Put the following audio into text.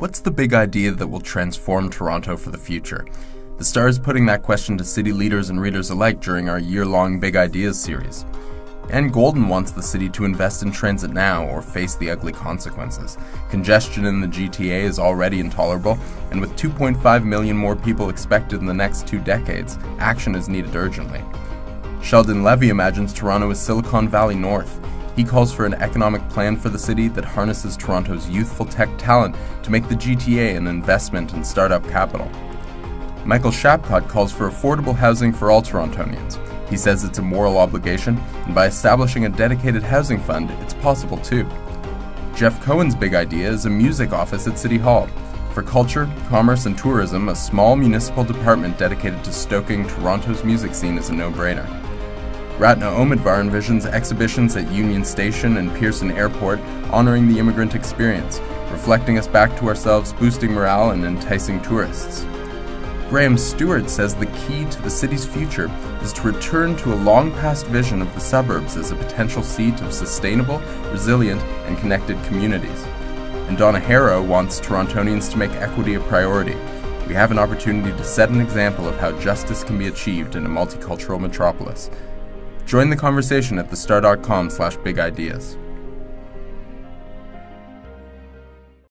What's the big idea that will transform Toronto for the future? The Star is putting that question to city leaders and readers alike during our year long Big Ideas series. Anne Golden wants the city to invest in transit now or face the ugly consequences. Congestion in the GTA is already intolerable, and with 2.5 million more people expected in the next two decades, action is needed urgently. Sheldon Levy imagines Toronto as Silicon Valley North. He calls for an economic plan for the city that harnesses Toronto's youthful tech talent to make the GTA an investment in startup capital. Michael Shapcott calls for affordable housing for all Torontonians. He says it's a moral obligation, and by establishing a dedicated housing fund, it's possible too. Jeff Cohen's big idea is a music office at City Hall. For culture, commerce, and tourism, a small municipal department dedicated to stoking Toronto's music scene is a no brainer. Ratna Omidvar envisions exhibitions at Union Station and Pearson Airport honoring the immigrant experience, reflecting us back to ourselves, boosting morale, and enticing tourists. Graeme Stewart says the key to the city's future is to return to a long past vision of the suburbs as a potential seat of sustainable, resilient, and connected communities. And Donna Harrow wants Torontonians to make equity a priority. We have an opportunity to set an example of how justice can be achieved in a multicultural metropolis. Join the conversation at thestar.com slash big ideas.